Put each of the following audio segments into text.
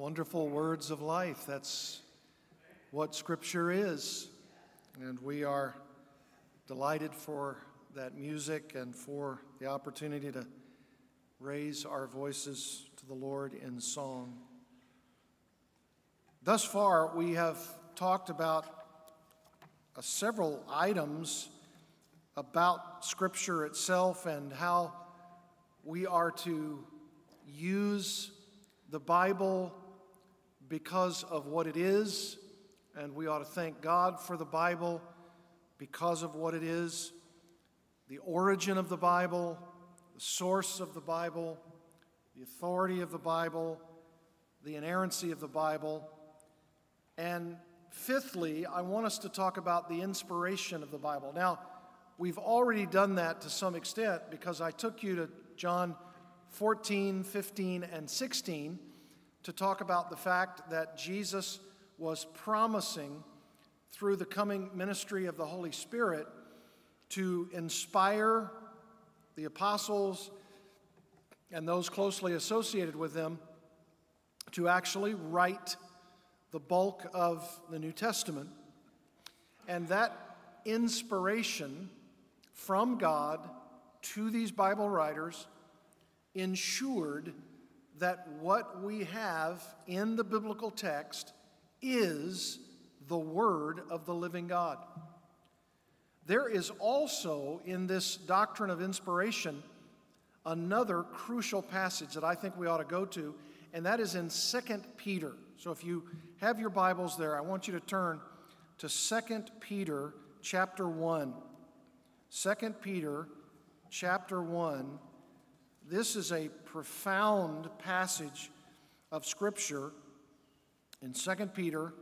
wonderful words of life. That's what Scripture is. And we are delighted for that music and for the opportunity to raise our voices to the Lord in song. Thus far, we have talked about uh, several items about Scripture itself and how we are to use the Bible because of what it is, and we ought to thank God for the Bible because of what it is the origin of the Bible, the source of the Bible, the authority of the Bible, the inerrancy of the Bible. And fifthly, I want us to talk about the inspiration of the Bible. Now, we've already done that to some extent because I took you to John 14, 15, and 16 to talk about the fact that Jesus was promising through the coming ministry of the Holy Spirit to inspire the apostles and those closely associated with them to actually write the bulk of the New Testament. And that inspiration from God to these Bible writers ensured that what we have in the biblical text is the Word of the living God. There is also in this doctrine of inspiration another crucial passage that I think we ought to go to, and that is in 2 Peter. So if you have your Bibles there, I want you to turn to 2 Peter chapter 1. 2 Peter chapter 1 this is a profound passage of Scripture in 2 Peter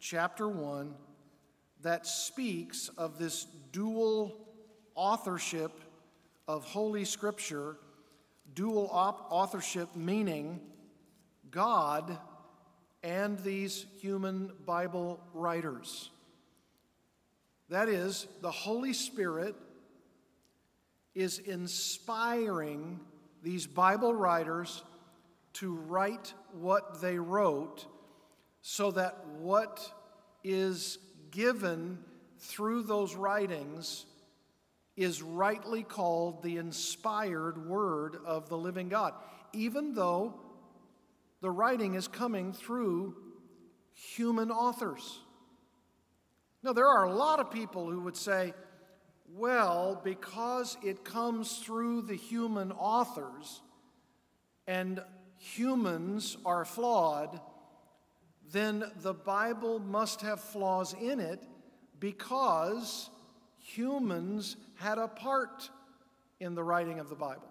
chapter 1 that speaks of this dual authorship of Holy Scripture, dual authorship meaning God and these human Bible writers. That is, the Holy Spirit is inspiring these Bible writers to write what they wrote so that what is given through those writings is rightly called the inspired word of the living God, even though the writing is coming through human authors. Now, there are a lot of people who would say, well, because it comes through the human authors and humans are flawed, then the Bible must have flaws in it because humans had a part in the writing of the Bible.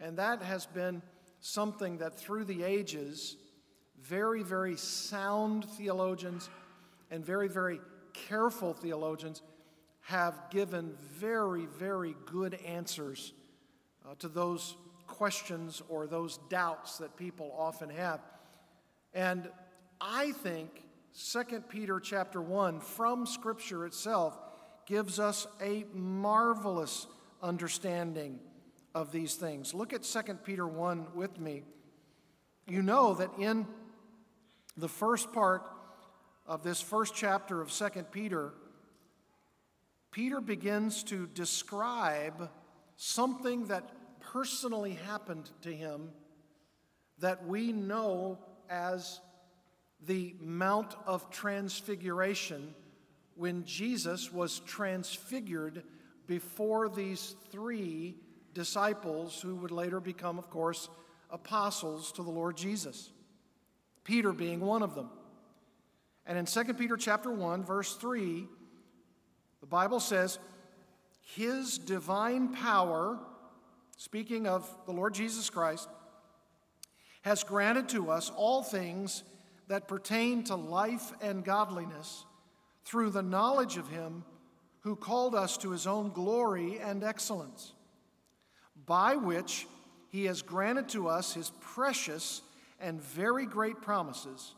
And that has been something that through the ages, very, very sound theologians and very, very careful theologians have given very, very good answers uh, to those questions or those doubts that people often have. And I think 2 Peter chapter 1 from scripture itself gives us a marvelous understanding of these things. Look at 2 Peter 1 with me. You know that in the first part of this first chapter of 2 Peter, Peter begins to describe something that personally happened to him that we know as the Mount of Transfiguration when Jesus was transfigured before these three disciples who would later become, of course, apostles to the Lord Jesus. Peter being one of them. And in 2 Peter chapter 1 verse 3, the Bible says, His divine power, speaking of the Lord Jesus Christ, has granted to us all things that pertain to life and godliness through the knowledge of Him who called us to His own glory and excellence, by which He has granted to us His precious and very great promises,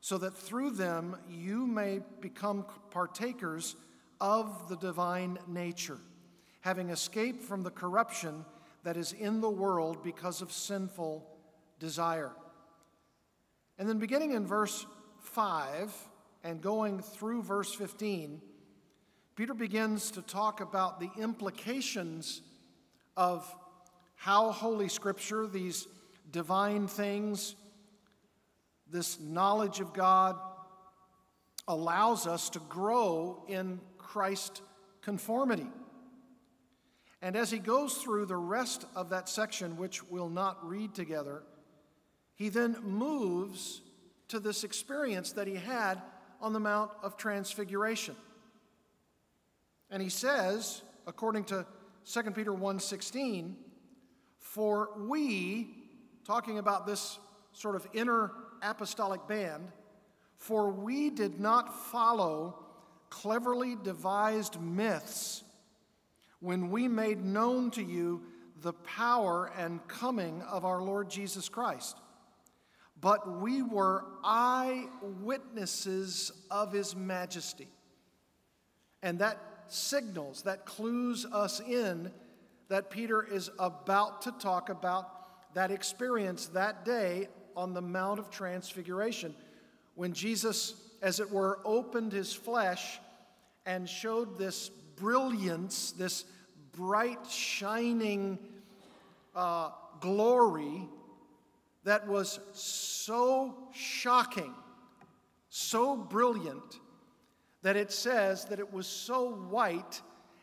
so that through them you may become partakers of the divine nature, having escaped from the corruption that is in the world because of sinful desire. And then beginning in verse 5 and going through verse 15, Peter begins to talk about the implications of how Holy Scripture, these divine things, this knowledge of God, allows us to grow in Christ conformity. And as he goes through the rest of that section, which we'll not read together, he then moves to this experience that he had on the Mount of Transfiguration. And he says, according to 2 Peter 1:16, for we, talking about this sort of inner apostolic band, for we did not follow cleverly devised myths when we made known to you the power and coming of our Lord Jesus Christ. But we were eyewitnesses of his majesty. And that signals, that clues us in that Peter is about to talk about that experience that day on the Mount of Transfiguration when Jesus, as it were, opened his flesh and showed this brilliance, this bright, shining uh, glory that was so shocking, so brilliant, that it says that it was so white,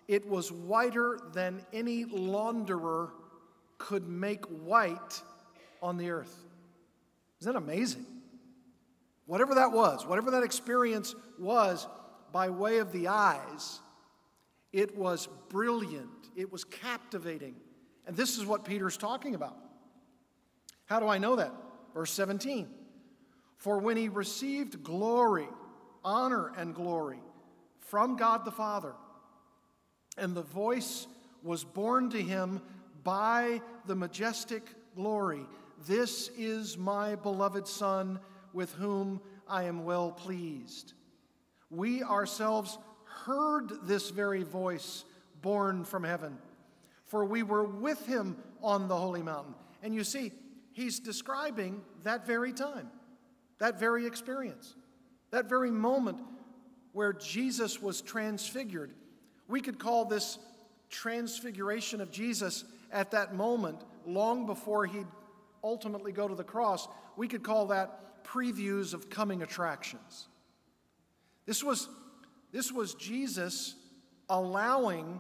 it was whiter than any launderer could make white on the earth. Isn't that amazing? Whatever that was, whatever that experience was by way of the eyes, it was brilliant, it was captivating. And this is what Peter's talking about. How do I know that? Verse 17 For when he received glory, honor, and glory from God the Father, and the voice was borne to him by the majestic glory This is my beloved Son, with whom I am well pleased. We ourselves heard this very voice borne from heaven, for we were with him on the holy mountain. And you see, he's describing that very time, that very experience, that very moment where Jesus was transfigured. We could call this transfiguration of Jesus at that moment, long before he'd ultimately go to the cross, we could call that previews of coming attractions. This was, this was Jesus allowing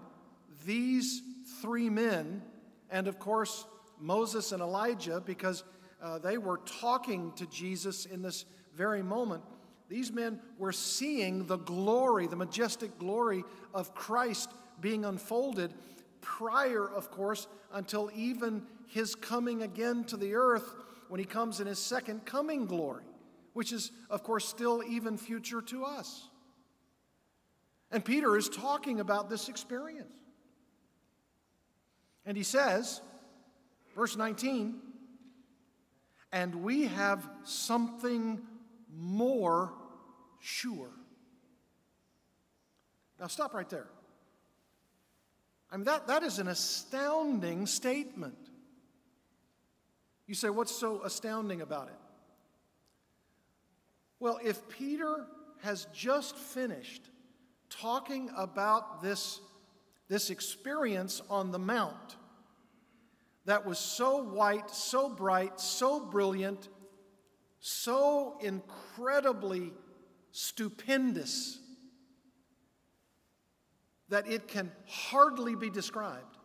these three men, and of course, Moses and Elijah, because uh, they were talking to Jesus in this very moment. These men were seeing the glory, the majestic glory of Christ being unfolded prior, of course, until even his coming again to the earth when he comes in his second coming glory, which is, of course, still even future to us. And Peter is talking about this experience. And he says, verse 19, and we have something more sure. Now, stop right there. I mean, that, that is an astounding statement. You say, what's so astounding about it? Well, if Peter has just finished talking about this, this experience on the Mount that was so white, so bright, so brilliant, so incredibly stupendous that it can hardly be described.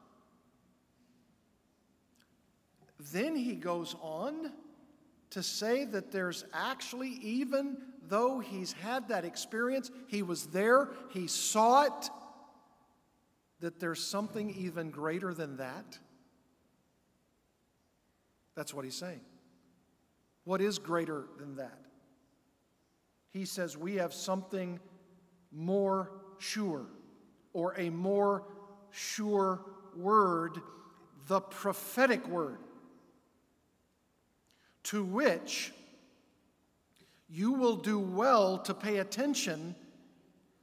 Then he goes on to say that there's actually, even though he's had that experience, he was there, he saw it, that there's something even greater than that. That's what he's saying. What is greater than that? He says we have something more sure, or a more sure word, the prophetic word to which you will do well to pay attention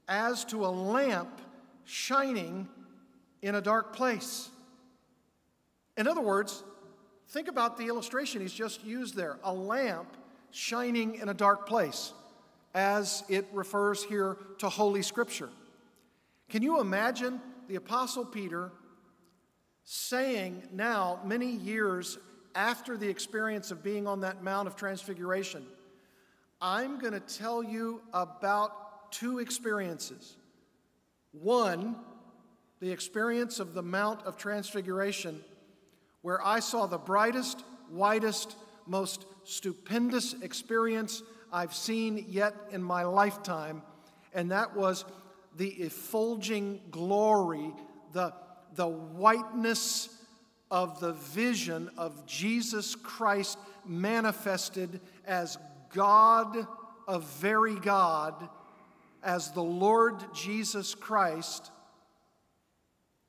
as to a lamp shining in a dark place. In other words, think about the illustration he's just used there a lamp shining in a dark place, as it refers here to Holy Scripture. Can you imagine the Apostle Peter saying now, many years after the experience of being on that Mount of Transfiguration, I'm going to tell you about two experiences. One, the experience of the Mount of Transfiguration, where I saw the brightest, whitest, most stupendous experience I've seen yet in my lifetime, and that was the effulging glory, the, the whiteness of the vision of Jesus Christ manifested as God, a very God, as the Lord Jesus Christ.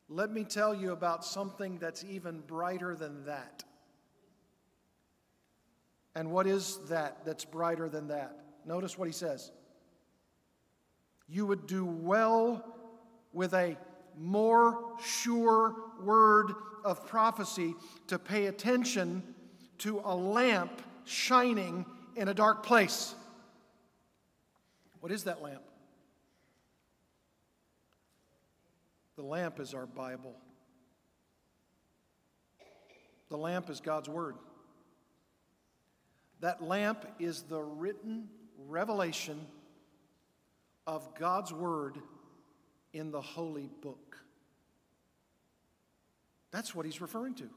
Let me tell you about something that's even brighter than that. And what is that that's brighter than that? Notice what he says. You would do well with a more sure word of prophecy to pay attention to a lamp shining in a dark place. What is that lamp? The lamp is our Bible. The lamp is God's Word. That lamp is the written revelation of God's Word in the Holy Book. That's what he's referring to.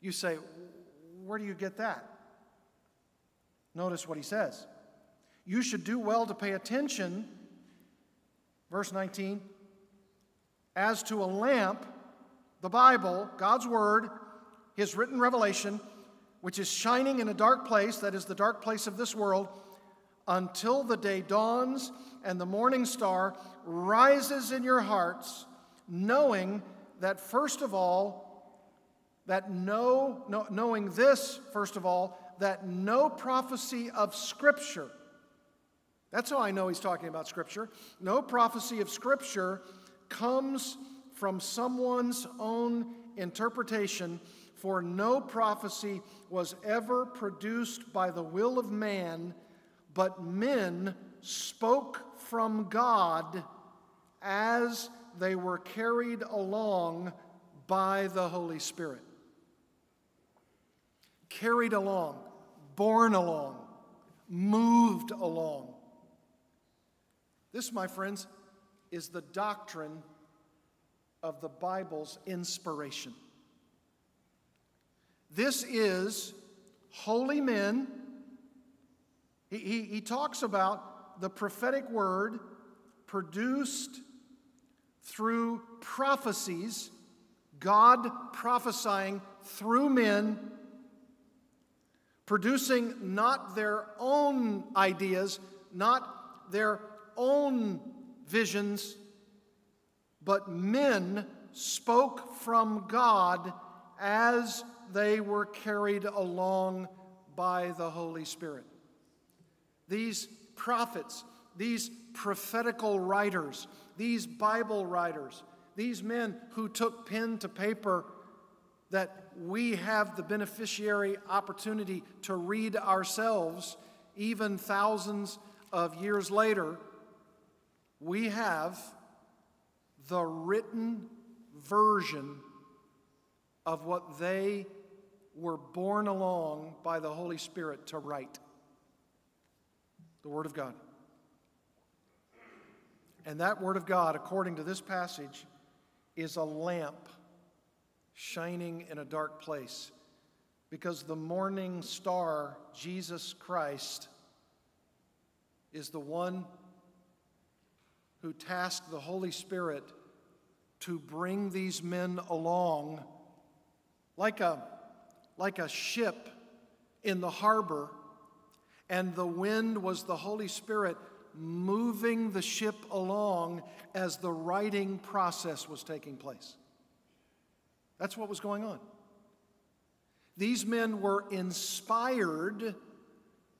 You say, where do you get that? Notice what he says. You should do well to pay attention, verse 19, as to a lamp, the Bible, God's Word, His written revelation, which is shining in a dark place, that is the dark place of this world, until the day dawns and the morning star rises in your hearts, knowing that first of all, that no, no, knowing this, first of all, that no prophecy of Scripture, that's how I know he's talking about Scripture, no prophecy of Scripture comes from someone's own interpretation, for no prophecy was ever produced by the will of man, but men spoke from God as they were carried along by the Holy Spirit. Carried along, borne along, moved along. This, my friends, is the doctrine of the Bible's inspiration. This is holy men. He, he, he talks about the prophetic word produced through prophecies, God prophesying through men, producing not their own ideas, not their own visions, but men spoke from God as they were carried along by the Holy Spirit. These prophets, these prophetical writers, these Bible writers, these men who took pen to paper that we have the beneficiary opportunity to read ourselves, even thousands of years later, we have the written version of what they were borne along by the Holy Spirit to write the Word of God. And that Word of God, according to this passage, is a lamp shining in a dark place. Because the morning star, Jesus Christ, is the one who tasked the Holy Spirit to bring these men along like a, like a ship in the harbor, and the wind was the Holy Spirit moving the ship along as the writing process was taking place. That's what was going on. These men were inspired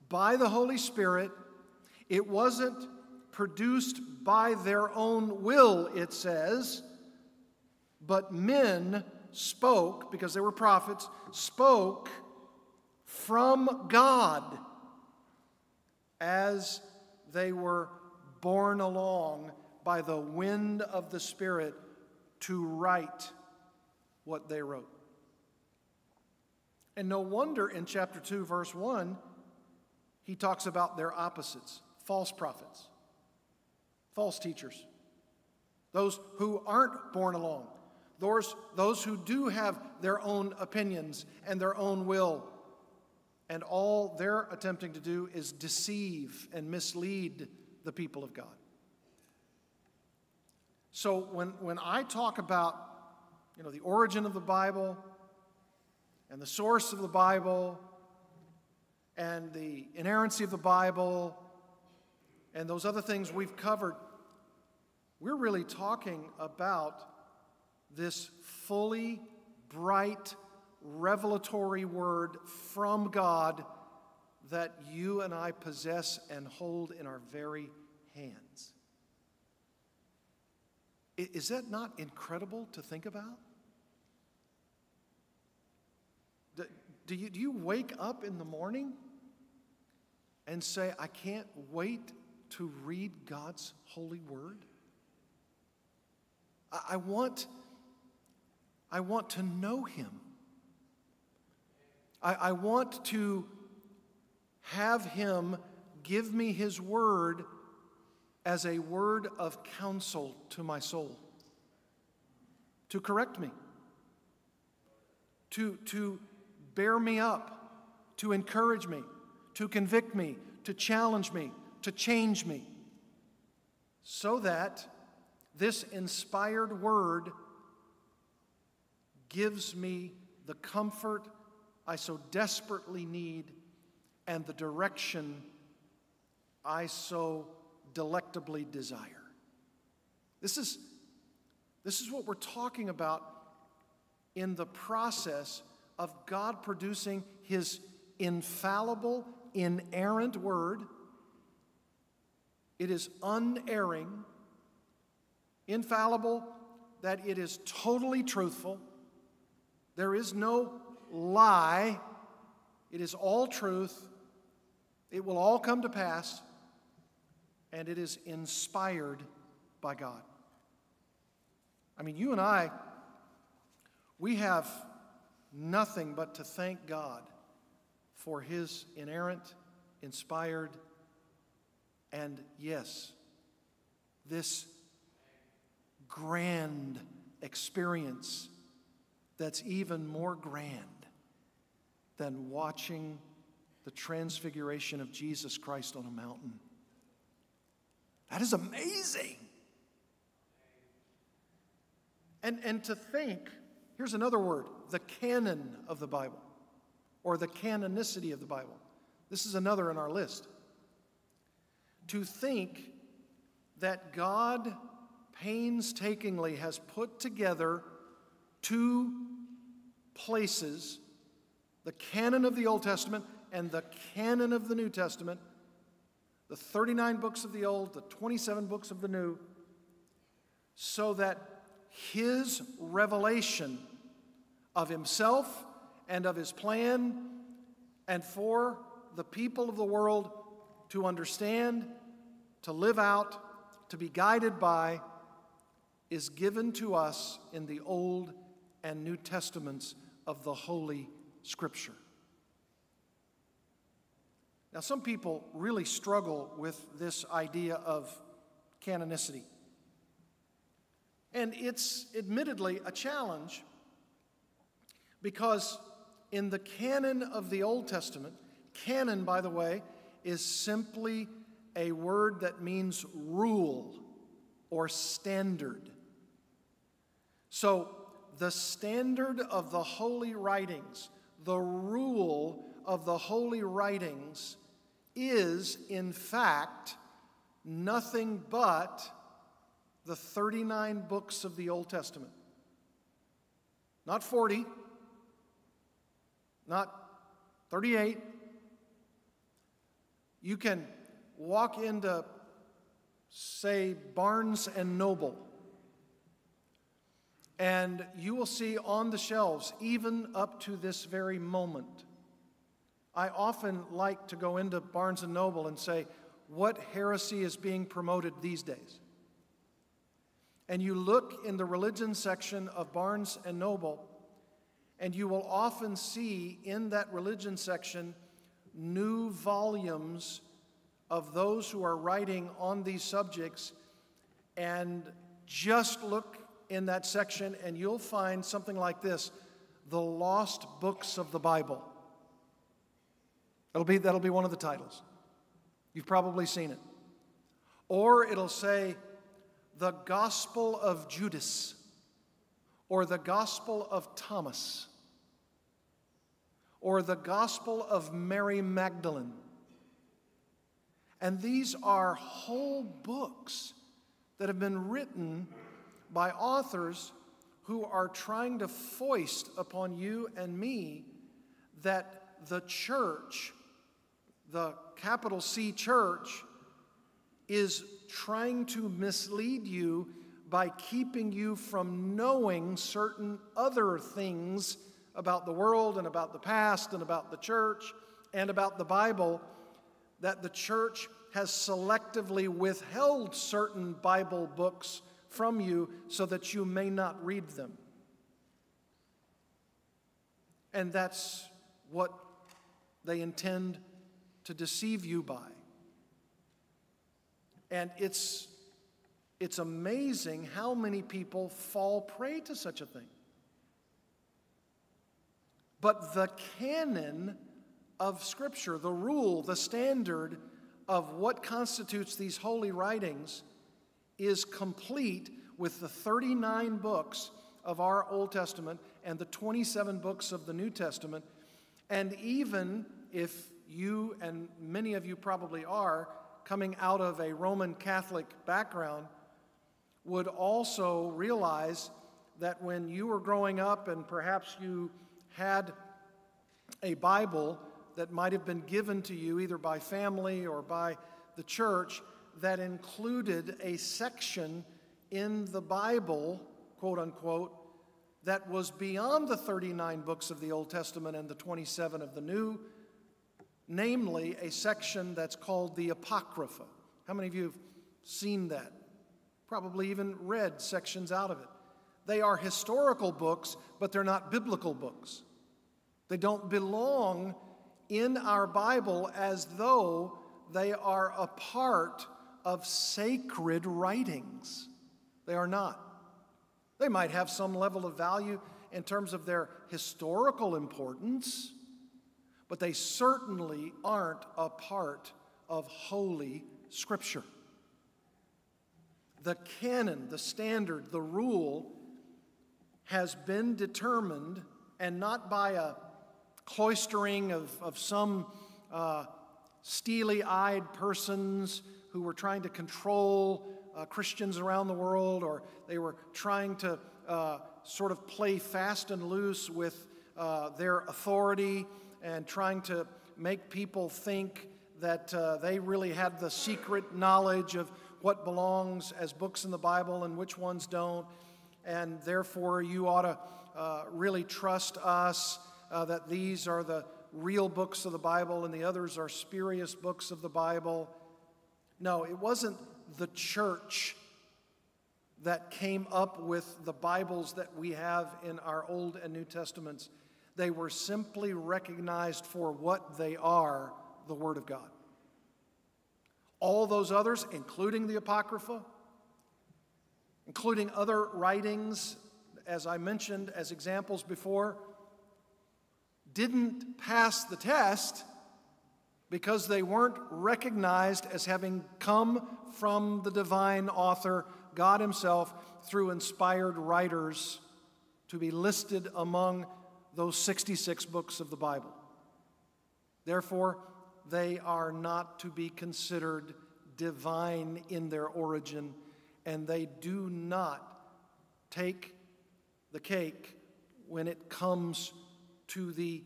by the Holy Spirit. It wasn't produced by their own will, it says, but men spoke, because they were prophets, spoke from God. As they were borne along by the wind of the Spirit to write what they wrote. And no wonder in chapter 2, verse 1, he talks about their opposites false prophets, false teachers, those who aren't borne along, those, those who do have their own opinions and their own will. And all they're attempting to do is deceive and mislead the people of God. So when, when I talk about you know, the origin of the Bible and the source of the Bible and the inerrancy of the Bible and those other things we've covered, we're really talking about this fully bright, revelatory word from God that you and I possess and hold in our very hands. Is that not incredible to think about? Do you, do you wake up in the morning and say, I can't wait to read God's holy word? I, I want, I want to know Him. I, I want to have Him give me His word as a word of counsel to my soul, to correct me, to, to bear me up, to encourage me, to convict me, to challenge me, to change me, so that this inspired word gives me the comfort I so desperately need and the direction I so delectably desire. This is, this is what we're talking about in the process of God producing His infallible, inerrant word. It is unerring, infallible, that it is totally truthful. There is no lie. It is all truth. It will all come to pass. And it is inspired by God. I mean, you and I, we have nothing but to thank God for His inerrant, inspired, and yes, this grand experience that's even more grand than watching the transfiguration of Jesus Christ on a mountain. That is amazing. And, and to think, here's another word the canon of the Bible, or the canonicity of the Bible. This is another in our list. To think that God painstakingly has put together two places the canon of the Old Testament and the canon of the New Testament, the 39 books of the Old, the 27 books of the New, so that his revelation of himself and of his plan, and for the people of the world to understand, to live out, to be guided by, is given to us in the Old and New Testaments of the Holy Scripture. Now, some people really struggle with this idea of canonicity. And it's admittedly a challenge because in the canon of the Old Testament, canon, by the way, is simply a word that means rule or standard. So, the standard of the holy writings, the rule of the holy writings, is in fact nothing but the 39 books of the Old Testament. Not 40, not 38. You can walk into, say, Barnes and Noble, and you will see on the shelves, even up to this very moment, I often like to go into Barnes and Noble and say, what heresy is being promoted these days? And you look in the religion section of Barnes and Noble, and you will often see in that religion section new volumes of those who are writing on these subjects. And just look in that section, and you'll find something like this The Lost Books of the Bible. That'll be, that'll be one of the titles. You've probably seen it. Or it'll say, The Gospel of Judas, or The Gospel of Thomas, or The Gospel of Mary Magdalene. And these are whole books that have been written by authors who are trying to foist upon you and me that the church the capital C church is trying to mislead you by keeping you from knowing certain other things about the world and about the past and about the church and about the Bible, that the church has selectively withheld certain Bible books from you so that you may not read them. And that's what they intend to deceive you by. And it's, it's amazing how many people fall prey to such a thing. But the canon of Scripture, the rule, the standard of what constitutes these holy writings, is complete with the 39 books of our Old Testament and the 27 books of the New Testament. And even if you and many of you probably are coming out of a Roman Catholic background would also realize that when you were growing up and perhaps you had a Bible that might have been given to you either by family or by the church that included a section in the Bible, quote unquote, that was beyond the 39 books of the Old Testament and the 27 of the New namely a section that's called the Apocrypha. How many of you have seen that? Probably even read sections out of it. They are historical books, but they're not biblical books. They don't belong in our Bible as though they are a part of sacred writings. They are not. They might have some level of value in terms of their historical importance, but they certainly aren't a part of Holy Scripture. The canon, the standard, the rule has been determined, and not by a cloistering of, of some uh, steely eyed persons who were trying to control uh, Christians around the world, or they were trying to uh, sort of play fast and loose with uh, their authority and trying to make people think that uh, they really had the secret knowledge of what belongs as books in the Bible and which ones don't. And therefore, you ought to uh, really trust us uh, that these are the real books of the Bible and the others are spurious books of the Bible. No, it wasn't the church that came up with the Bibles that we have in our Old and New Testaments. They were simply recognized for what they are the Word of God. All those others, including the Apocrypha, including other writings, as I mentioned as examples before, didn't pass the test because they weren't recognized as having come from the divine author, God Himself, through inspired writers to be listed among those 66 books of the Bible. Therefore, they are not to be considered divine in their origin, and they do not take the cake when it comes to the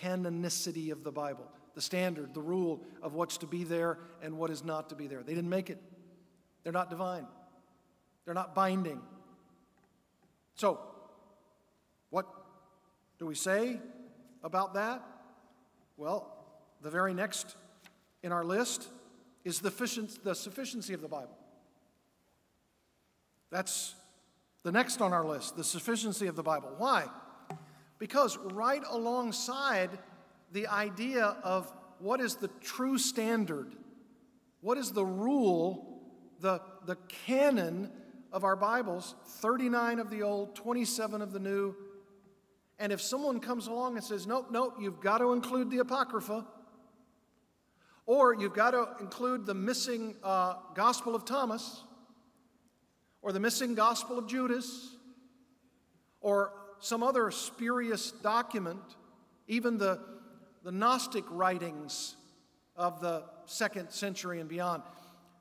canonicity of the Bible, the standard, the rule of what's to be there and what is not to be there. They didn't make it, they're not divine, they're not binding. So, what do we say about that? Well, the very next in our list is the sufficiency of the Bible. That's the next on our list, the sufficiency of the Bible. Why? Because right alongside the idea of what is the true standard, what is the rule, the, the canon of our Bibles 39 of the Old, 27 of the New. And if someone comes along and says, nope, nope, you've got to include the Apocrypha, or you've got to include the missing uh, Gospel of Thomas, or the missing Gospel of Judas, or some other spurious document, even the, the Gnostic writings of the second century and beyond.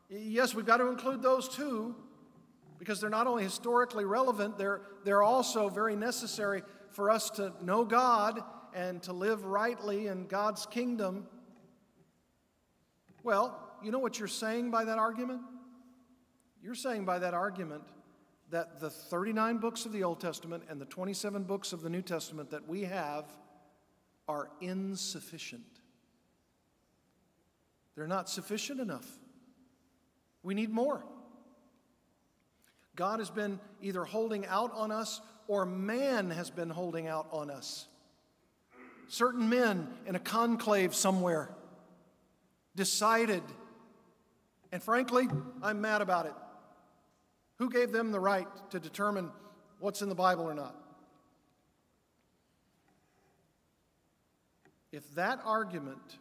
Yes, we've got to include those too, because they're not only historically relevant, they're, they're also very necessary for us to know God and to live rightly in God's kingdom. Well, you know what you're saying by that argument? You're saying by that argument that the 39 books of the Old Testament and the 27 books of the New Testament that we have are insufficient. They're not sufficient enough. We need more. God has been either holding out on us or man has been holding out on us. Certain men in a conclave somewhere decided, and frankly, I'm mad about it. Who gave them the right to determine what's in the Bible or not? If that argument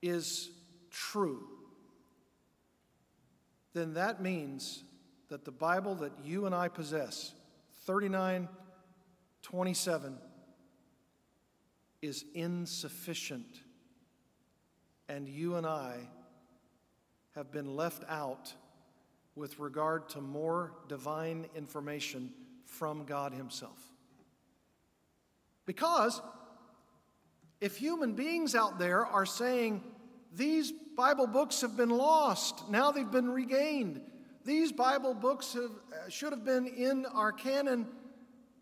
is true, then that means that the Bible that you and I possess, 3927, is insufficient. And you and I have been left out with regard to more divine information from God Himself. Because if human beings out there are saying, these Bible books have been lost, now they've been regained, these Bible books have, uh, should have been in our canon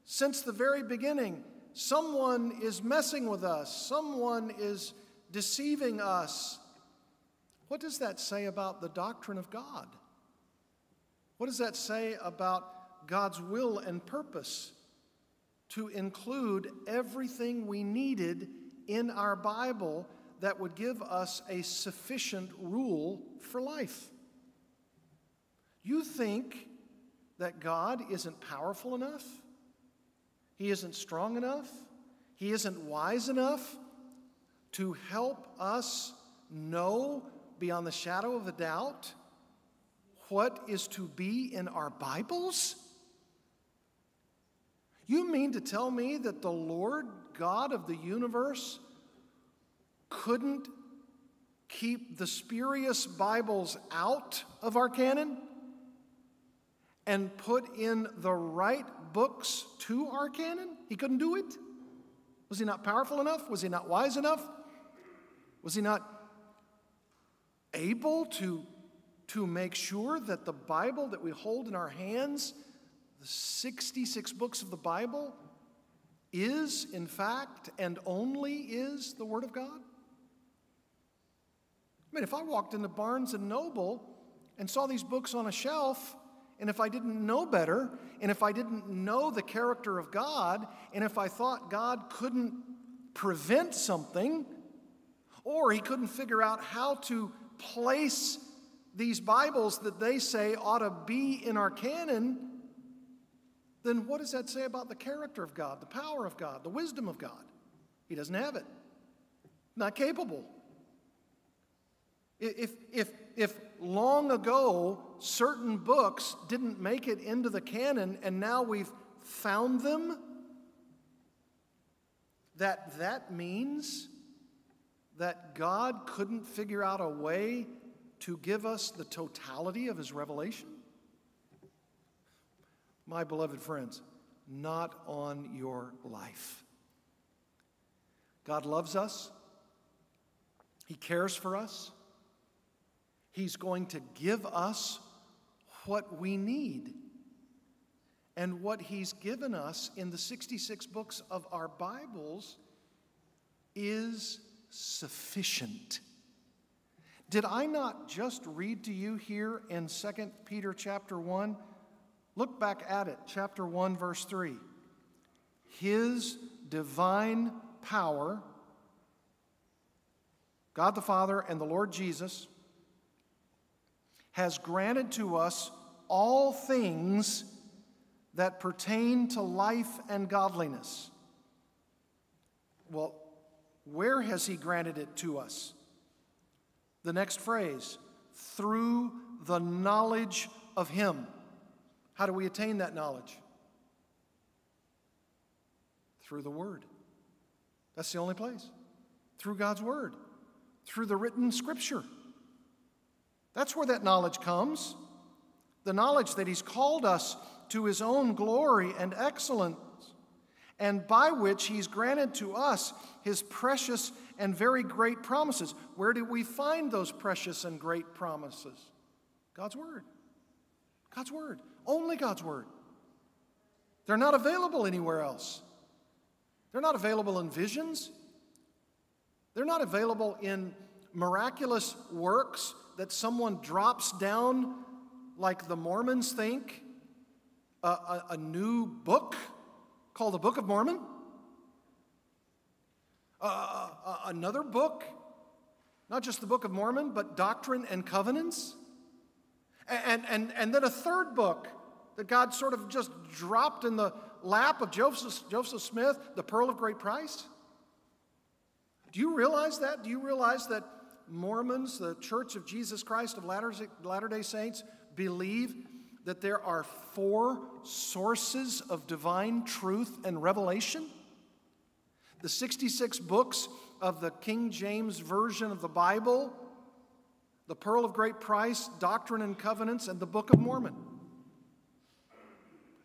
since the very beginning. Someone is messing with us, someone is deceiving us. What does that say about the doctrine of God? What does that say about God's will and purpose to include everything we needed in our Bible that would give us a sufficient rule for life? You think that God isn't powerful enough? He isn't strong enough? He isn't wise enough to help us know beyond the shadow of a doubt what is to be in our Bibles? You mean to tell me that the Lord God of the universe couldn't keep the spurious Bibles out of our canon and put in the right books to our canon? He couldn't do it? Was he not powerful enough? Was he not wise enough? Was he not able to to make sure that the Bible that we hold in our hands, the 66 books of the Bible, is in fact and only is the Word of God? I mean, if I walked into Barnes and Noble and saw these books on a shelf, and if I didn't know better, and if I didn't know the character of God, and if I thought God couldn't prevent something, or he couldn't figure out how to place these Bibles that they say ought to be in our canon, then what does that say about the character of God, the power of God, the wisdom of God? He doesn't have it. Not capable. If, if, if long ago certain books didn't make it into the canon and now we've found them, that that means that God couldn't figure out a way to give us the totality of his revelation? My beloved friends, not on your life. God loves us. He cares for us. He's going to give us what we need. And what He's given us in the 66 books of our Bibles is sufficient. Did I not just read to you here in 2 Peter chapter 1? Look back at it, chapter 1, verse 3. His divine power, God the Father and the Lord Jesus, has granted to us all things that pertain to life and godliness. Well, where has He granted it to us? The next phrase through the knowledge of Him. How do we attain that knowledge? Through the Word. That's the only place. Through God's Word, through the written Scripture. That's where that knowledge comes. The knowledge that He's called us to His own glory and excellence, and by which He's granted to us His precious and very great promises. Where do we find those precious and great promises? God's Word. God's Word. Only God's Word. They're not available anywhere else. They're not available in visions. They're not available in miraculous works that someone drops down, like the Mormons think, a, a, a new book called the Book of Mormon. Uh, another book, not just the Book of Mormon, but Doctrine and Covenants. And, and, and then a third book that God sort of just dropped in the lap of Joseph, Joseph Smith, The Pearl of Great Price. Do you realize that? Do you realize that Mormons, the Church of Jesus Christ of Latter day Saints, believe that there are four sources of divine truth and revelation? The 66 books of the King James Version of the Bible, the Pearl of Great Price, Doctrine and Covenants, and the Book of Mormon.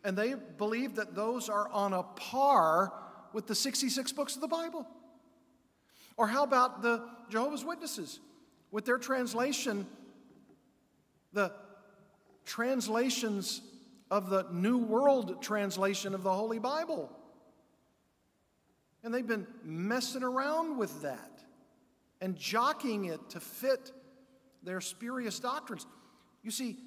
And they believe that those are on a par with the 66 books of the Bible. Or how about the Jehovah's Witnesses with their translation, the translations of the New World translation of the Holy Bible? And they've been messing around with that and jockeying it to fit their spurious doctrines. You see,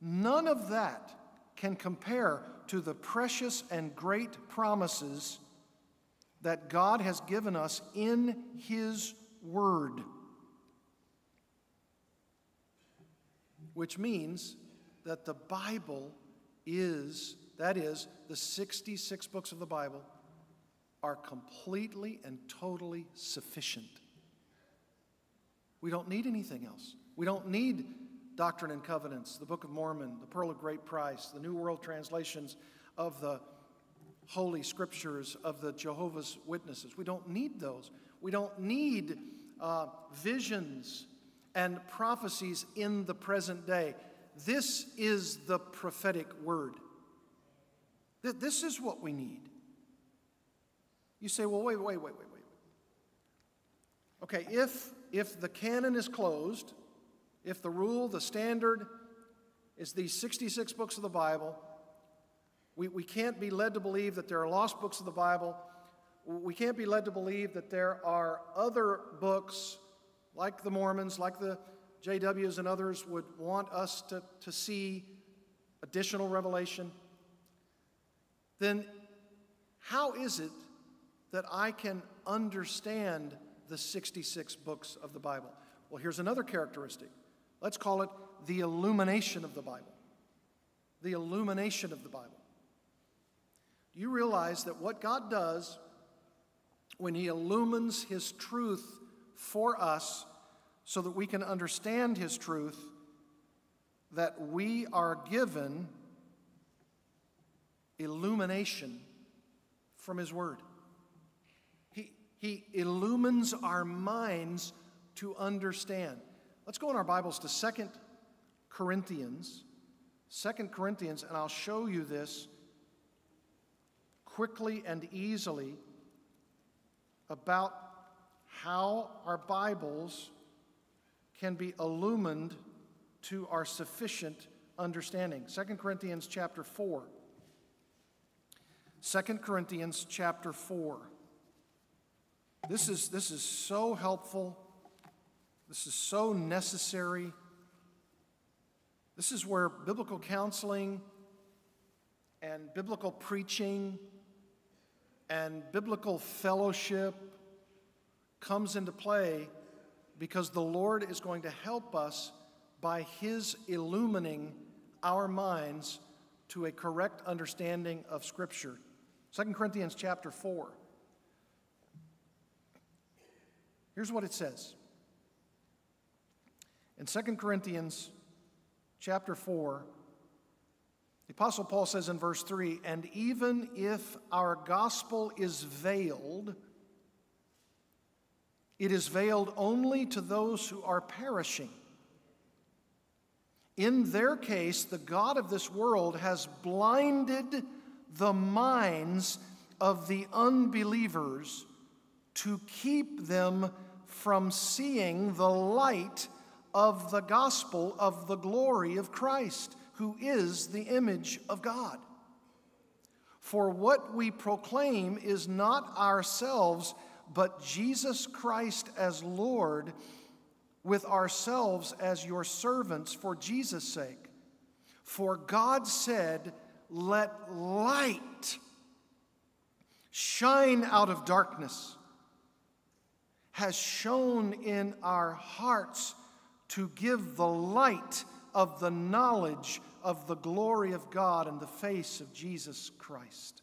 none of that can compare to the precious and great promises that God has given us in His Word. Which means that the Bible is, that is, the 66 books of the Bible, are completely and totally sufficient. We don't need anything else. We don't need Doctrine and Covenants, the Book of Mormon, the Pearl of Great Price, the New World translations of the Holy Scriptures of the Jehovah's Witnesses. We don't need those. We don't need uh, visions and prophecies in the present day. This is the prophetic word. This is what we need. You say, well, wait, wait, wait, wait, wait. Okay, if, if the canon is closed, if the rule, the standard is these 66 books of the Bible, we, we can't be led to believe that there are lost books of the Bible. We can't be led to believe that there are other books like the Mormons, like the JWs and others would want us to, to see additional revelation. Then how is it that I can understand the 66 books of the Bible? Well, here's another characteristic. Let's call it the illumination of the Bible. The illumination of the Bible. Do you realize that what God does when He illumines His truth for us so that we can understand His truth, that we are given illumination from His Word? He illumines our minds to understand. Let's go in our Bibles to Second Corinthians. Second Corinthians, and I'll show you this quickly and easily about how our Bibles can be illumined to our sufficient understanding. Second Corinthians chapter 4. 2 Corinthians chapter 4. This is, this is so helpful. This is so necessary. This is where biblical counseling and biblical preaching and biblical fellowship comes into play because the Lord is going to help us by His illumining our minds to a correct understanding of Scripture. 2 Corinthians chapter 4. Here's what it says. In 2 Corinthians chapter 4, the Apostle Paul says in verse 3 And even if our gospel is veiled, it is veiled only to those who are perishing. In their case, the God of this world has blinded the minds of the unbelievers to keep them from seeing the light of the gospel of the glory of Christ, who is the image of God. For what we proclaim is not ourselves, but Jesus Christ as Lord, with ourselves as your servants for Jesus' sake. For God said, Let light shine out of darkness, has shone in our hearts to give the light of the knowledge of the glory of God in the face of Jesus Christ.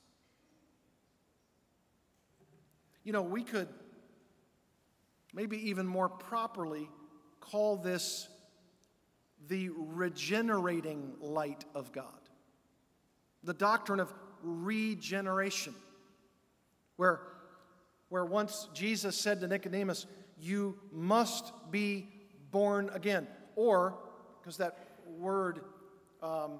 You know, we could maybe even more properly call this the regenerating light of God. The doctrine of regeneration, where, where once Jesus said to Nicodemus, You must be born again. Or, because that word um,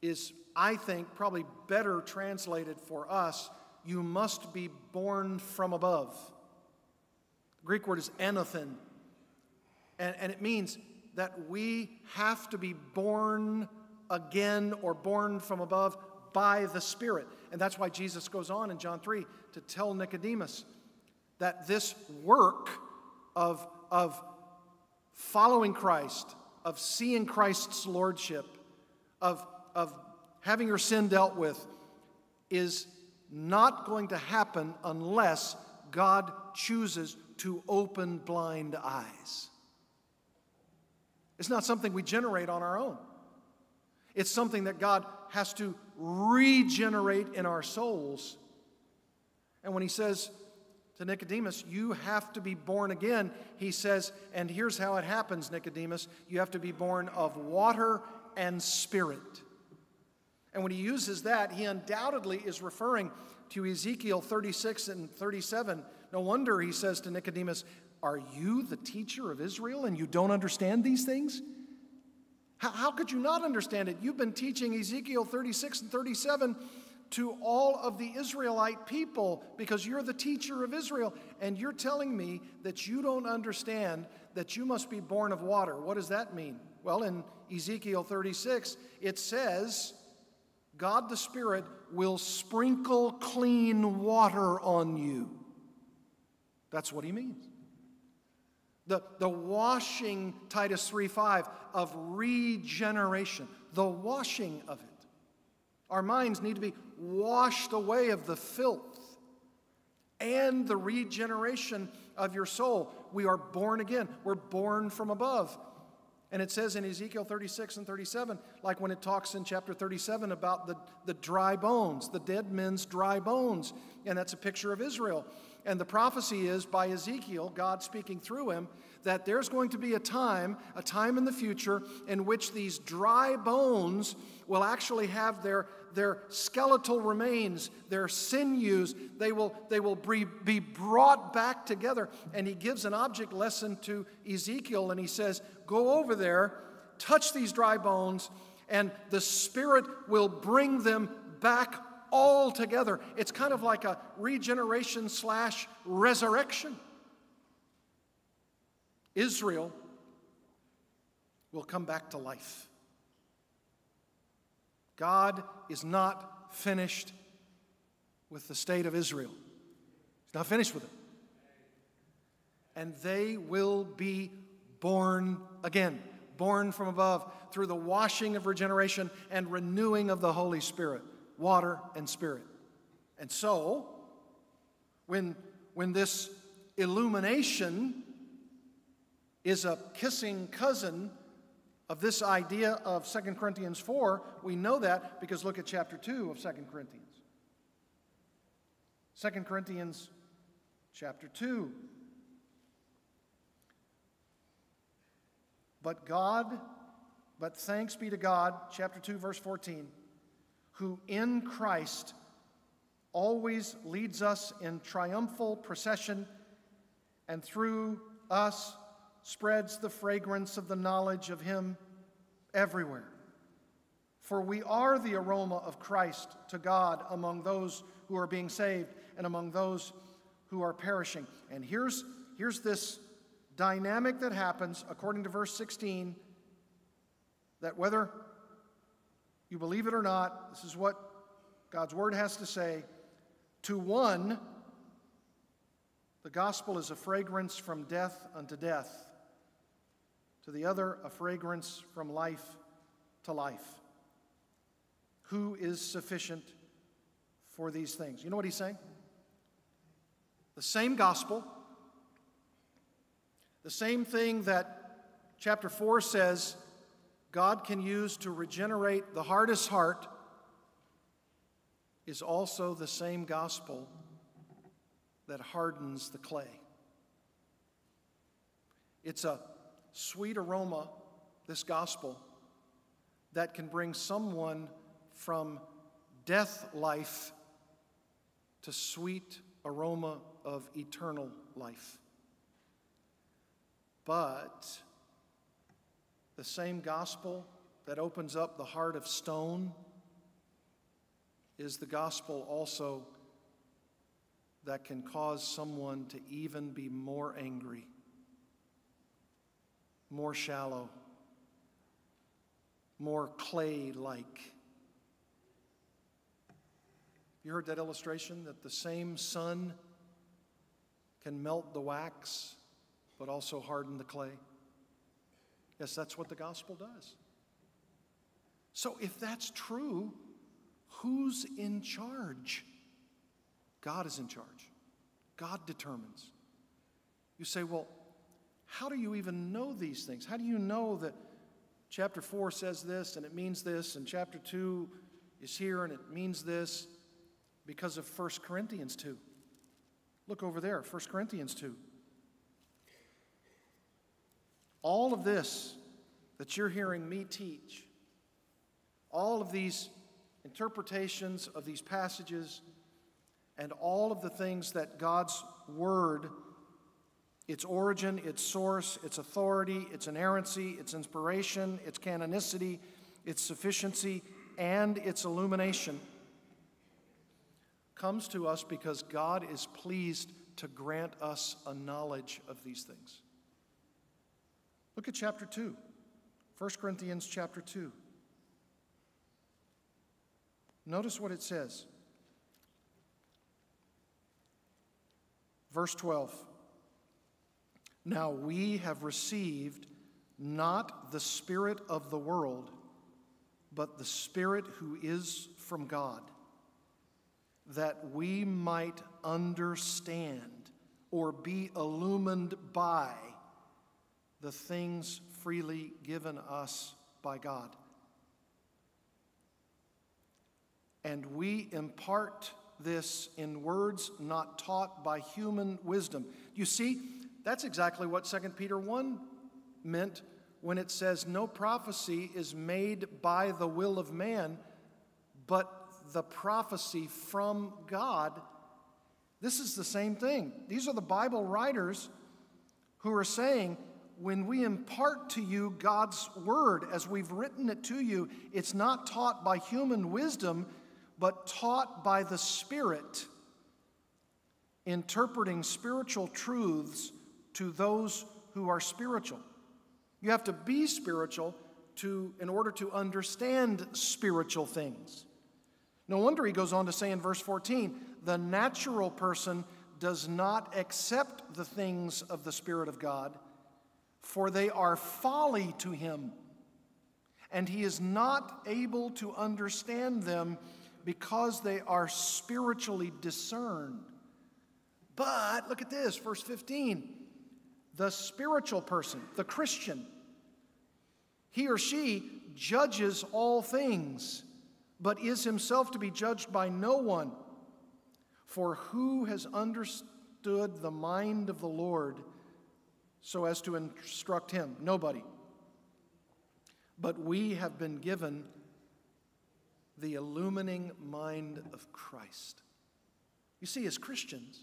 is, I think, probably better translated for us, you must be born from above. The Greek word is anothen, and, and it means that we have to be born again or born from above by the Spirit. And that's why Jesus goes on in John 3 to tell Nicodemus that this work of, of following Christ, of seeing Christ's lordship, of, of having your sin dealt with, is not going to happen unless God chooses to open blind eyes. It's not something we generate on our own. It's something that God has to regenerate in our souls. And when He says, to Nicodemus, You have to be born again. He says, And here's how it happens, Nicodemus you have to be born of water and spirit. And when he uses that, he undoubtedly is referring to Ezekiel 36 and 37. No wonder he says to Nicodemus, Are you the teacher of Israel and you don't understand these things? How, could you not understand it? You've been teaching Ezekiel 36 and 37 to all of the Israelite people because you're the teacher of Israel and you're telling me that you don't understand that you must be born of water. What does that mean? Well, in Ezekiel 36, it says, God the Spirit will sprinkle clean water on you. That's what he means. The, the washing, Titus 3 5, of regeneration, the washing of it. Our minds need to be washed away of the filth and the regeneration of your soul. We are born again, we're born from above. And it says in Ezekiel 36 and 37, like when it talks in chapter 37 about the, the dry bones, the dead men's dry bones. And that's a picture of Israel. And the prophecy is by Ezekiel, God speaking through him, that there's going to be a time, a time in the future, in which these dry bones will actually have their, their skeletal remains, their sinews, they will, they will be, brought back together. And he gives an object lesson to Ezekiel and he says, Go over there, touch these dry bones, and the Spirit will bring them back all together. It's kind of like a regeneration slash resurrection. Israel will come back to life. God is not finished with the state of Israel. He's not finished with it. and they will be born again, born from above through the washing of regeneration and renewing of the Holy Spirit, water and spirit. And so, when, when this illumination is a kissing cousin of this idea of 2 Corinthians 4, we know that because look at chapter 2 of 2 Corinthians. 2 Corinthians chapter 2. But God, but thanks be to God, chapter 2, verse 14, who in Christ always leads us in triumphal procession and through us spreads the fragrance of the knowledge of Him everywhere. For we are the aroma of Christ to God among those who are being saved and among those who are perishing. And here's, here's this dynamic that happens according to verse 16 that whether you believe it or not, this is what God's word has to say. To one, the gospel is a fragrance from death unto death, to the other, a fragrance from life to life. Who is sufficient for these things? You know what he's saying? The same gospel, the same thing that chapter 4 says God can use to regenerate the hardest heart, is also the same gospel that hardens the clay. It's a sweet aroma, this gospel, that can bring someone from death life to sweet aroma of eternal life. But the same gospel that opens up the heart of stone is the gospel also that can cause someone to even be more angry, more shallow, more clay like. You heard that illustration that the same sun can melt the wax but also harden the clay? Yes, that's what the gospel does. So if that's true, who's in charge? God is in charge. God determines. You say, well, how do you even know these things? How do you know that chapter 4 says this and it means this, and chapter 2 is here and it means this? Because of 1 Corinthians 2. Look over there, 1 Corinthians 2. All of this that you're hearing me teach, all of these interpretations of these passages, and all of the things that God's Word, its origin, its source, its authority, its inerrancy, its inspiration, its canonicity, its sufficiency, and its illumination, comes to us because God is pleased to grant us a knowledge of these things. Look at chapter 2, 1 Corinthians chapter 2. Notice what it says. Verse 12. Now we have received not the Spirit of the world, but the Spirit who is from God, that we might understand or be illumined by the things freely given us by God. And we impart this in words not taught by human wisdom. You see, that's exactly what 2 Peter 1 meant when it says, No prophecy is made by the will of man, but the prophecy from God. This is the same thing. These are the Bible writers who are saying, when we impart to you God's word as we've written it to you, it's not taught by human wisdom, but taught by the Spirit, interpreting spiritual truths to those who are spiritual. You have to be spiritual to, in order to understand spiritual things. No wonder he goes on to say in verse 14 the natural person does not accept the things of the Spirit of God, for they are folly to him, and he is not able to understand them because they are spiritually discerned. But look at this, verse 15. The spiritual person, the Christian, he or she judges all things, but is himself to be judged by no one. For who has understood the mind of the Lord so as to instruct him? Nobody. But we have been given the illumining mind of Christ. You see, as Christians,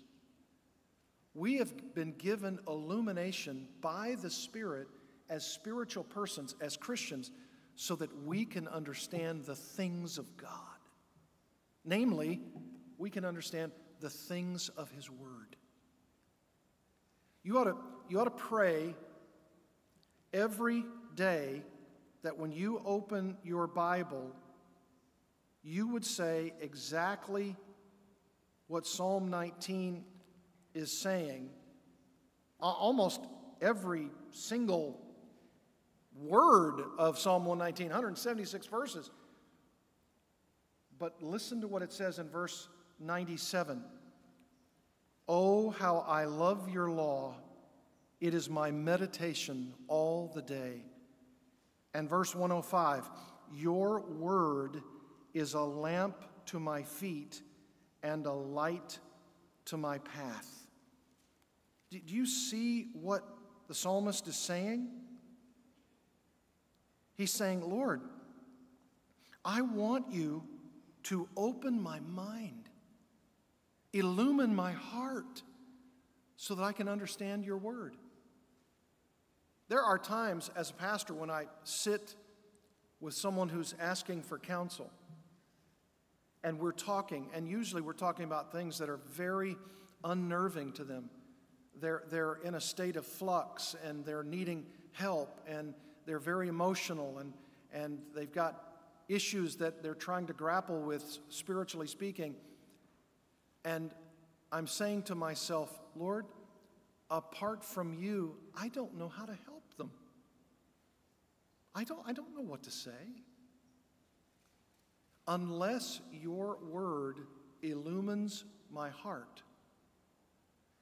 we have been given illumination by the Spirit as spiritual persons, as Christians, so that we can understand the things of God. Namely, we can understand the things of His Word. You ought to, you ought to pray every day that when you open your Bible, you would say exactly what Psalm 19 is saying. Almost every single word of Psalm 119, 176 verses. But listen to what it says in verse 97. Oh, how I love your law. It is my meditation all the day. And verse 105 Your word is a lamp to my feet and a light to my path. Do you see what the psalmist is saying? He's saying, Lord, I want you to open my mind, illumine my heart, so that I can understand your word. There are times as a pastor when I sit with someone who's asking for counsel and we're talking, and usually we're talking about things that are very unnerving to them. They're, they're in a state of flux and they're needing help and they're very emotional and, and they've got issues that they're trying to grapple with, spiritually speaking. And I'm saying to myself, Lord, apart from you, I don't know how to help them. I don't, I don't know what to say. Unless your word illumines my heart,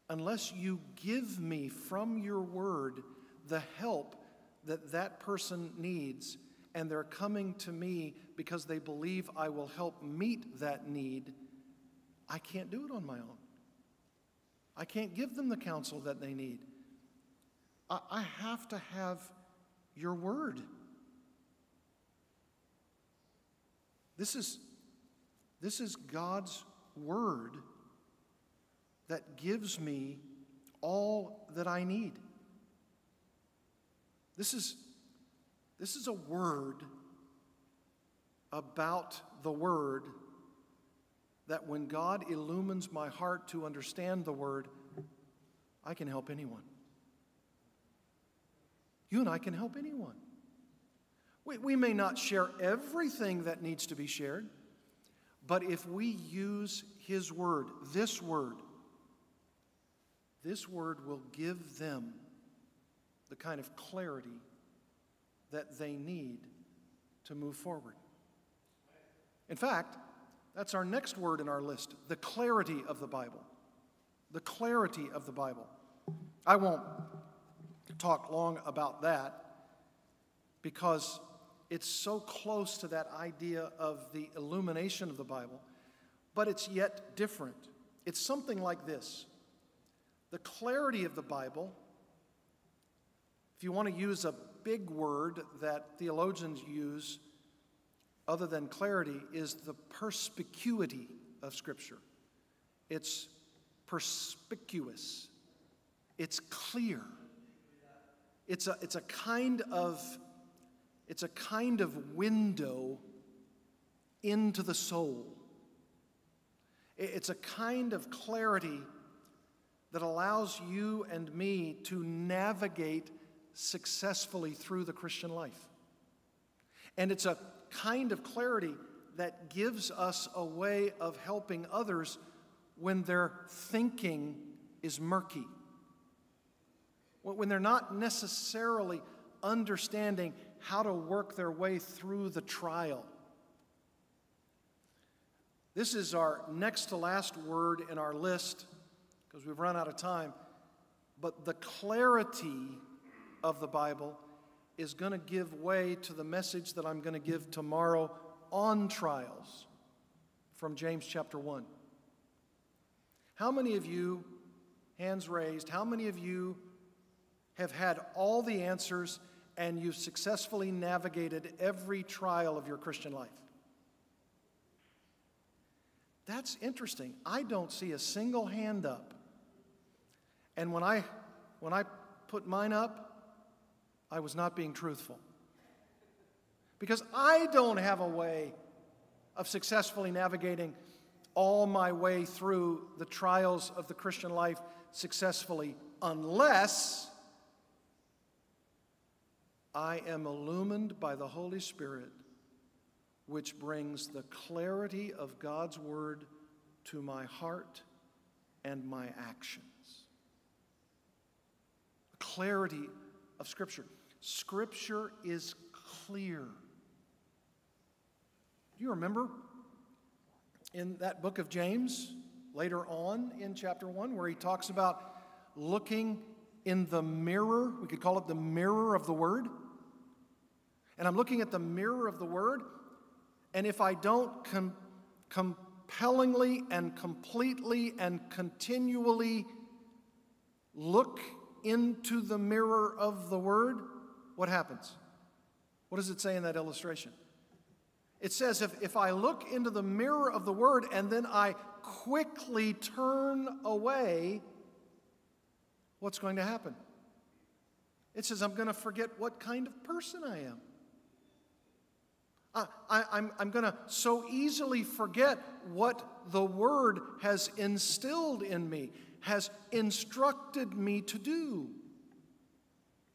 unless you give me from your word the help that that person needs, and they're coming to me because they believe I will help meet that need, I can't do it on my own. I can't give them the counsel that they need. I, I have to have your word. This is, this is God's word that gives me all that I need. This is, this is a word about the word that when God illumines my heart to understand the word, I can help anyone. You and I can help anyone. We, we may not share everything that needs to be shared, but if we use His word, this word, this word will give them the kind of clarity that they need to move forward. In fact, that's our next word in our list the clarity of the Bible. The clarity of the Bible. I won't talk long about that because it's so close to that idea of the illumination of the Bible, but it's yet different. It's something like this the clarity of the Bible if you want to use a big word that theologians use, other than clarity, is the perspicuity of Scripture. It's perspicuous, it's clear. It's a, it's a kind of it's a kind of window into the soul. It's a kind of clarity that allows you and me to navigate successfully through the Christian life. And it's a kind of clarity that gives us a way of helping others when their thinking is murky, when they're not necessarily understanding how to work their way through the trial. This is our next to last word in our list because we've run out of time. But the clarity of the Bible is going to give way to the message that I'm going to give tomorrow on trials from James chapter 1. How many of you, hands raised, how many of you have had all the answers and you've successfully navigated every trial of your Christian life? That's interesting. I don't see a single hand up. And when I, when I put mine up, I was not being truthful. Because I don't have a way of successfully navigating all my way through the trials of the Christian life successfully unless I am illumined by the Holy Spirit, which brings the clarity of God's Word to my heart and my actions. Clarity of Scripture. Scripture is clear. Do you remember in that book of James, later on in chapter 1, where he talks about looking in the mirror? We could call it the mirror of the Word. And I'm looking at the mirror of the Word, and if I don't com- compellingly and completely and continually look into the mirror of the Word, what happens? What does it say in that illustration? It says, if, if I look into the mirror of the Word and then I quickly turn away, what's going to happen? It says, I'm going to forget what kind of person I am. I, I'm, I'm going to so easily forget what the Word has instilled in me, has instructed me to do.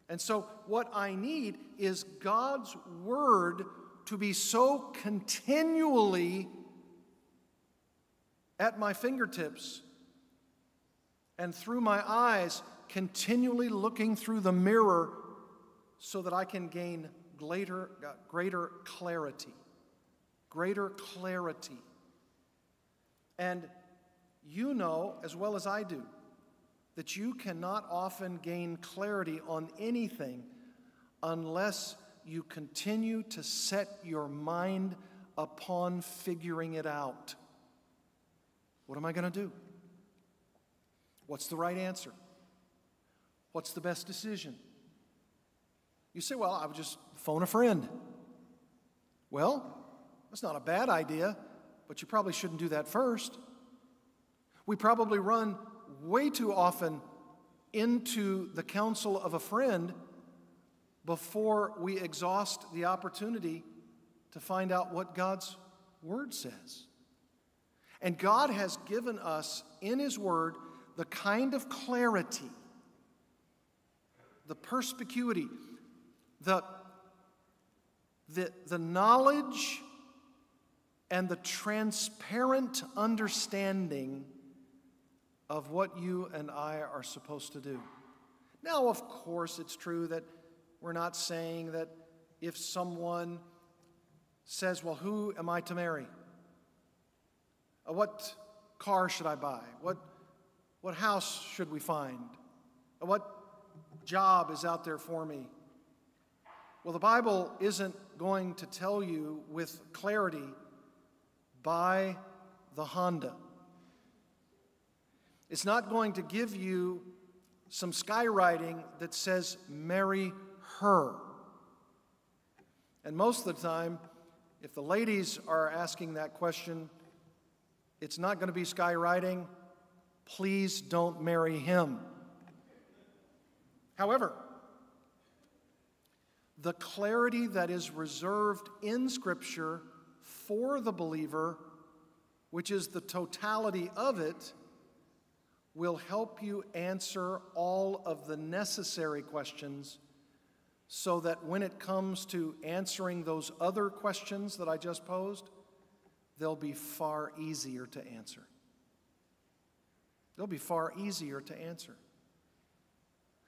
And so, what I need is God's Word to be so continually at my fingertips and through my eyes, continually looking through the mirror so that I can gain greater, greater clarity. Greater clarity. And you know, as well as I do, that you cannot often gain clarity on anything unless you continue to set your mind upon figuring it out. What am I going to do? What's the right answer? What's the best decision? You say, well, I would just phone a friend. Well, that's not a bad idea, but you probably shouldn't do that first. We probably run way too often into the counsel of a friend before we exhaust the opportunity to find out what God's Word says. And God has given us in His Word the kind of clarity, the perspicuity, the, the, the knowledge and the transparent understanding of what you and I are supposed to do. Now, of course, it's true that we're not saying that if someone says, Well, who am I to marry? Uh, what car should I buy? What, what house should we find? Uh, what job is out there for me? Well, the Bible isn't going to tell you with clarity buy the Honda. It's not going to give you some skywriting that says marry her. And most of the time, if the ladies are asking that question, it's not going to be skywriting, please don't marry him. However, the clarity that is reserved in Scripture for the believer, which is the totality of it, will help you answer all of the necessary questions so that when it comes to answering those other questions that I just posed, they'll be far easier to answer. They'll be far easier to answer.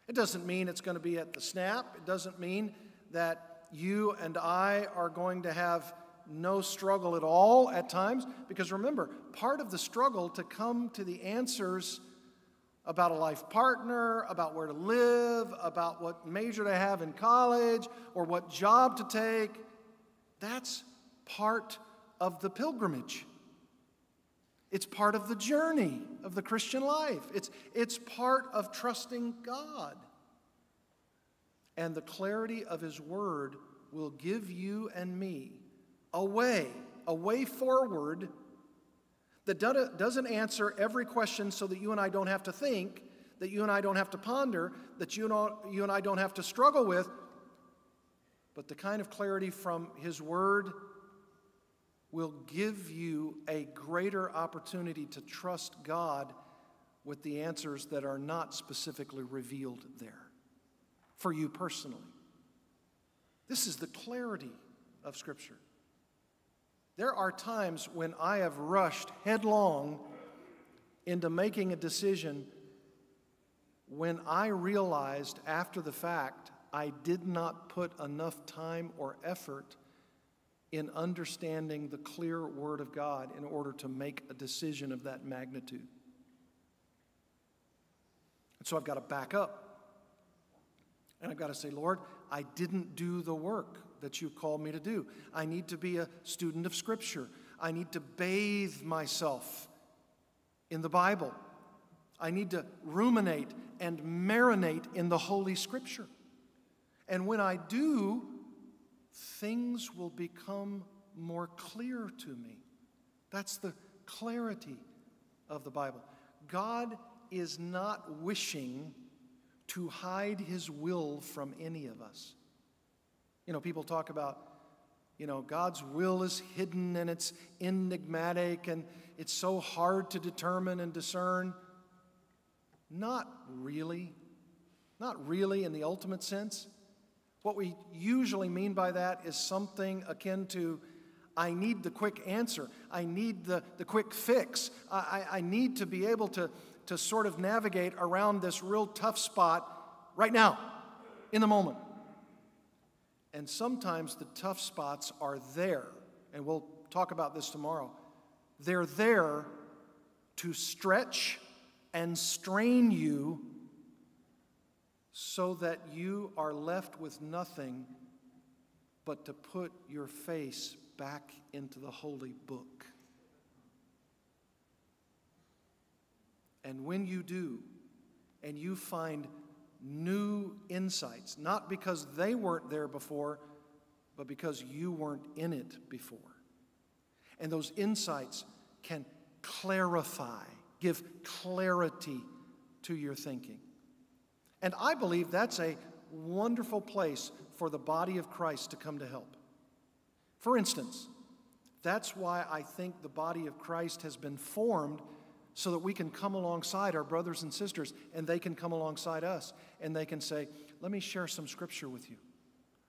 It doesn't mean it's going to be at the snap. It doesn't mean that you and I are going to have no struggle at all at times. Because remember, part of the struggle to come to the answers about a life partner, about where to live, about what major to have in college, or what job to take, that's part of the pilgrimage. It's part of the journey of the Christian life. It's, it's part of trusting God. And the clarity of His Word will give you and me a way, a way forward that doesn't answer every question so that you and I don't have to think, that you and I don't have to ponder, that you and, you and I don't have to struggle with, but the kind of clarity from His Word will give you a greater opportunity to trust God with the answers that are not specifically revealed there for you personally. This is the clarity of Scripture. There are times when I have rushed headlong into making a decision when I realized after the fact I did not put enough time or effort in understanding the clear Word of God in order to make a decision of that magnitude. And so I've got to back up. And I've got to say, Lord, I didn't do the work that you called me to do. I need to be a student of Scripture. I need to bathe myself in the Bible. I need to ruminate and marinate in the Holy Scripture. And when I do, things will become more clear to me. That's the clarity of the Bible. God is not wishing to hide his will from any of us. You know, people talk about, you know, God's will is hidden and it's enigmatic and it's so hard to determine and discern. Not really. Not really in the ultimate sense. What we usually mean by that is something akin to I need the quick answer, I need the, the quick fix, I, I, I need to be able to, to sort of navigate around this real tough spot right now, in the moment. And sometimes the tough spots are there, and we'll talk about this tomorrow. They're there to stretch and strain you so that you are left with nothing but to put your face back into the holy book. And when you do, and you find new insights, not because they weren't there before, but because you weren't in it before. And those insights can clarify, give clarity to your thinking. And I believe that's a wonderful place for the body of Christ to come to help. For instance, that's why I think the body of Christ has been formed so that we can come alongside our brothers and sisters and they can come alongside us and they can say, Let me share some scripture with you.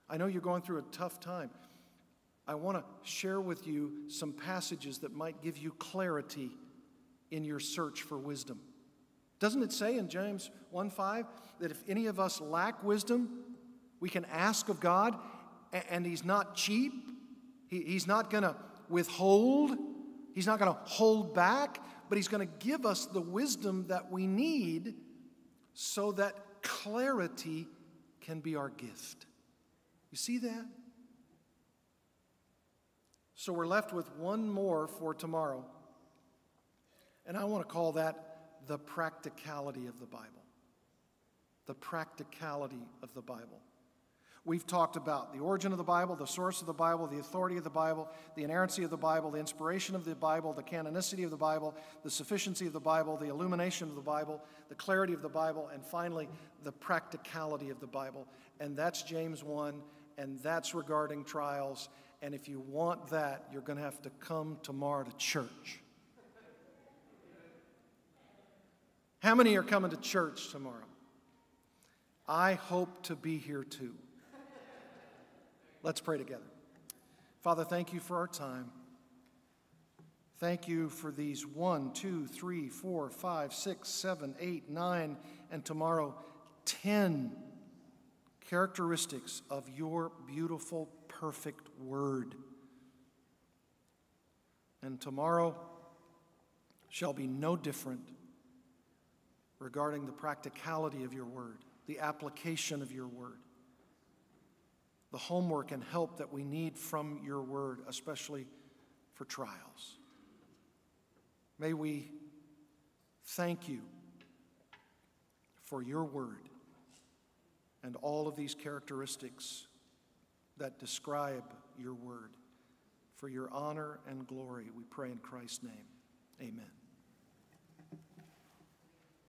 I know you're going through a tough time. I want to share with you some passages that might give you clarity in your search for wisdom. Doesn't it say in James 1 5 that if any of us lack wisdom, we can ask of God, and He's not cheap? He's not going to withhold, He's not going to hold back, but He's going to give us the wisdom that we need so that clarity can be our gift. You see that? So we're left with one more for tomorrow. And I want to call that the practicality of the Bible. The practicality of the Bible. We've talked about the origin of the Bible, the source of the Bible, the authority of the Bible, the inerrancy of the Bible, the inspiration of the Bible, the canonicity of the Bible, the sufficiency of the Bible, the illumination of the Bible, the clarity of the Bible, and finally, the practicality of the Bible. And that's James 1, and that's regarding trials. And if you want that, you're going to have to come tomorrow to church. How many are coming to church tomorrow? I hope to be here too. Let's pray together. Father, thank you for our time. Thank you for these one, two, three, four, five, six, seven, eight, nine, and tomorrow, 10 characteristics of your beautiful, perfect word. And tomorrow shall be no different regarding the practicality of your word, the application of your word, the homework and help that we need from your word, especially for trials. May we thank you for your word and all of these characteristics that describe your word. For your honor and glory, we pray in Christ's name. Amen.